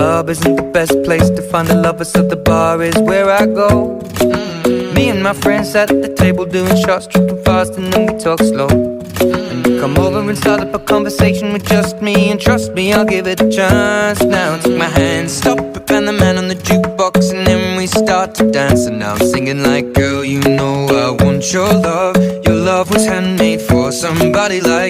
isn't the best place to find a lover, so the bar is where I go. Mm. Me and my friends at the table doing shots, tripping fast, and then we talk slow. And you come over and start up a conversation with just me, and trust me, I'll give it a chance. Now take my hand, stop it, Van the Man on the jukebox, and then we start to dance. And now I'm singing like, girl, you know I want your love. Your love was handmade for somebody like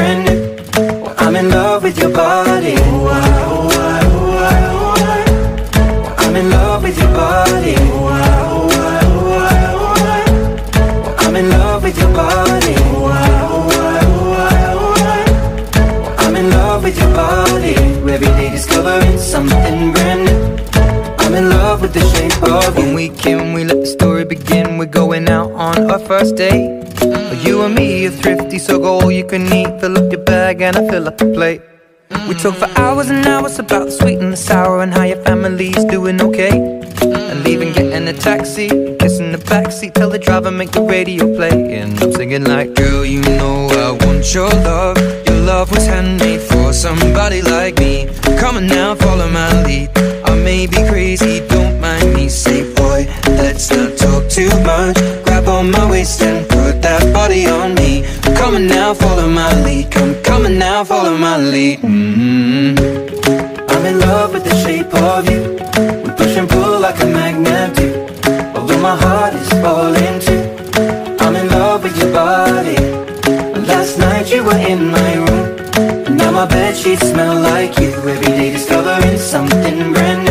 body. I'm in love with your body. I'm in love with your body. Every day discovering something brand new. I'm in love with the shape of you. When we came, we let the story begin. We're going out on our first date. Mm. You and me are thrifty, so go all you can eat. Fill up your bag and I fill up the plate. We talk for mm. hours and hours about the sweet and the sour and how your family's doing okay. And leaving, getting a taxi, kissing the backseat, tell the driver make the radio play. And I'm singing like, girl, you know I want your love. Your love was handmade for somebody like me. Come on now, follow my lead. I may be crazy, don't mind me. Say, boy, let's not talk too much. Grab on my waist and put that body on me. Come on now, follow my lead. Come, on now, follow my lead. Mm -hmm. I'm in love with the shape of you. In my room. Now my bed sheets smell like you. Every day discovering something brand new.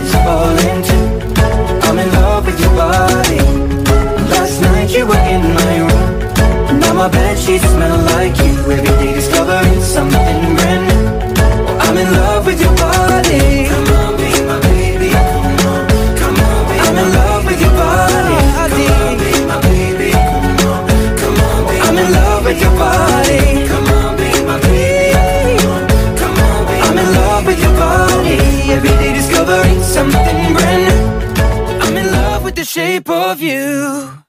with your body. Come on, be my baby. Come on, be I'm in love with your body. Every day discovering something brand new. I'm in love with the shape of you.